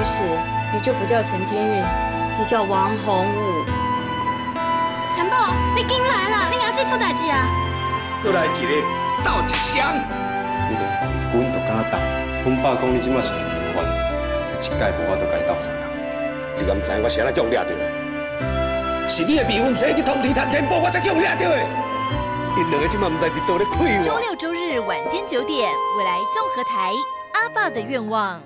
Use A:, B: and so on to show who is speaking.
A: 开始，你就不叫陈天运，你叫王宏武。
B: 陈宝，你进来啦，你阿姐出代志啊？
C: 又来一个，倒一箱。
D: 你个滚都敢打，阮爸讲你即马是很麻，一届无法度甲你斗相共。
C: 你敢知我啥来叫抓着的？是你的未婚妻去通知谭天宝，我才叫抓着的。因两个即马唔知伫倒咧开。
E: 周六周日晚间九点，未来综合台阿爸的愿望。